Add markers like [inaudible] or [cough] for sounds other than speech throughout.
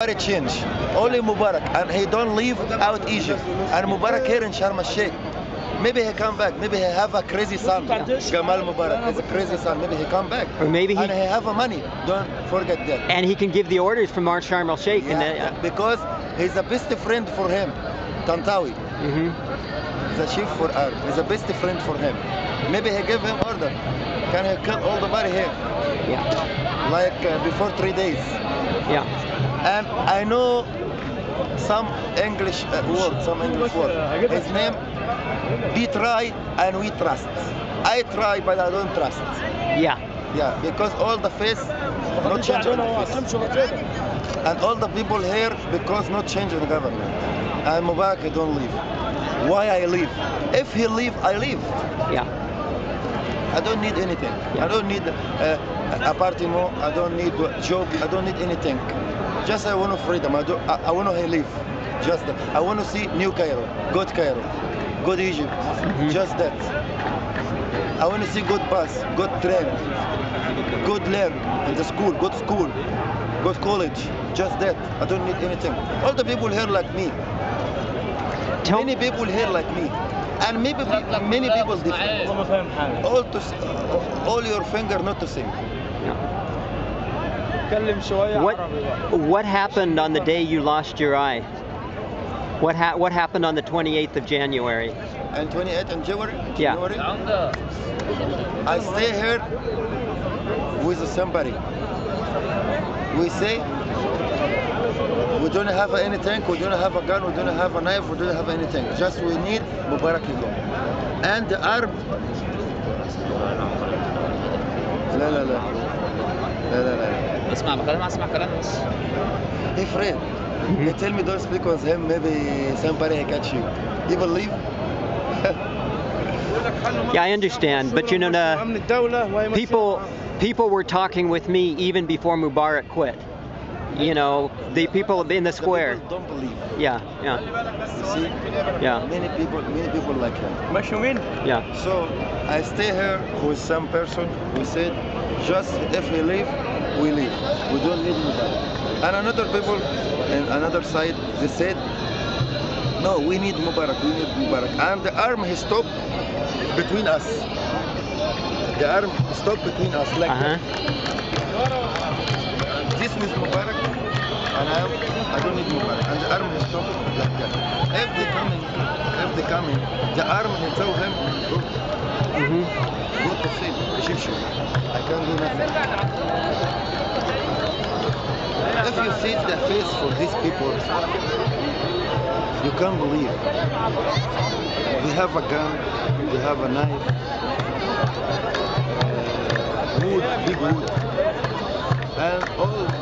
Very change. Only Mubarak, and he don't leave out Egypt. And Mubarak here in Sharm el-Sheikh. Maybe he come back. Maybe he have a crazy son. Gamal Mubarak is a crazy son. Maybe he come back. Or maybe he- and he have a money. Don't forget that. And he can give the orders from our Sharm el Sheikh. Yeah, and because he's the best friend for him. Tantawi. hmm the chief for Arab. He's the best friend for him. Maybe he give him order. Can he kill all the body here? Yeah. Like uh, before three days. Yeah. And I know some English uh, word, some English word. His name, we try and we trust. I try, but I don't trust. Yeah. Yeah, because all the face, not change on the face. And all the people here, because not change in the government. And Mubarak I don't leave. Why I leave? If he leave, I leave. Yeah. I don't need anything. Yeah. I don't need uh, apartment. I don't need job. I don't need anything. Just I want freedom. I, do, I, I want to live. Just that. I want to see New Cairo, good Cairo, good Egypt. Mm-hmm. Just that. I want to see good bus, good train, good land in the school, good school, good college. Just that. I don't need anything. All the people here like me. Tell Many people here like me. And maybe many people different. All to all your finger not to sing. Yeah اتكلم شويه what عربي بقى what happened on the day you lost your eye? What ha- what happened on the 28th of January? and 28 in January, Yeah. January I stay here with somebody we say we don't have anything we don't have a gun we don't have a knife we don't have anything just we need Mubarak alone and the Arab لا لا لا لا لا لا اسمع كلام اسمع كلام بس Hey friend, they tell me don't speak with him, maybe somebody catch you. You believe? [laughs] Yeah, I understand, but you know, the امن الدوله وهي people people were talking with me even before Mubarak quit. you know, the people in the square. The don't believe. Yeah, yeah. You see? Yeah. Many people, many people like him. What you mean? Yeah. So I stay here with some person who said, just if we leave, we leave. We don't need anybody. And another people, and another side, they said, no, we need Mubarak, we need Mubarak. And the arm he stopped between us. The arm stopped between us like uh -huh. that. This with Mubarak, and I, I don't need Mubarak. And the arm is stopped like that. If they come in, if they come in, the arm will tell him, go, hmm go to sleep, Egyptian. I can't do nothing. If you see the face for these people, you can't believe. We have a gun, we have a knife, uh, wood, big wood, and all,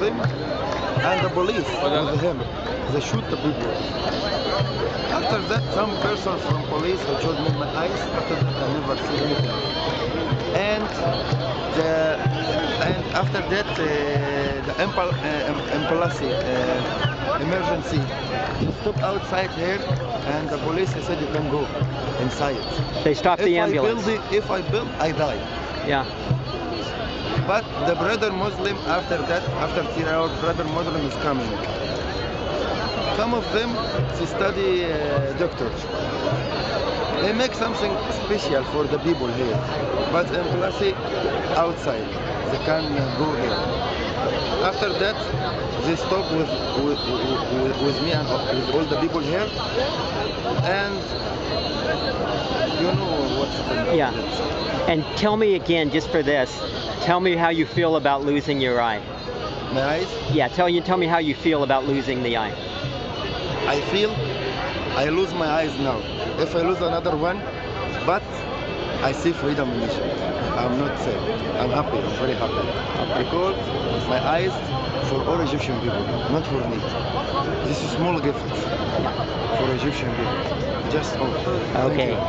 them, and the police with him, they shoot the people. After that, some person from police who showed me my eyes. After that, I never see anything. And the and after that, uh, the impul- uh, impulse, uh, emergency, he stopped outside here, and the police they said you can go inside. They stopped the if ambulance. I build it, if I build, I die. Yeah. But the brother Muslim after that, after three hours, brother Muslim is coming. Some of them they study uh. They make something special for the people here, but in Plassy outside they can go here. After that, they stop with with, with, with me and with all the people here, and you know what's happening. Yeah. And tell me again, just for this, tell me how you feel about losing your eye. My eyes. Yeah, tell you tell me how you feel about losing the eye. I feel I lose my eyes now. If I lose another one, but I see freedom in Egypt. I'm not sad. I'm happy. I'm very happy. I Because my eyes for all Egyptian people, not for me. This is small gift for Egyptian people. Just all. Okay.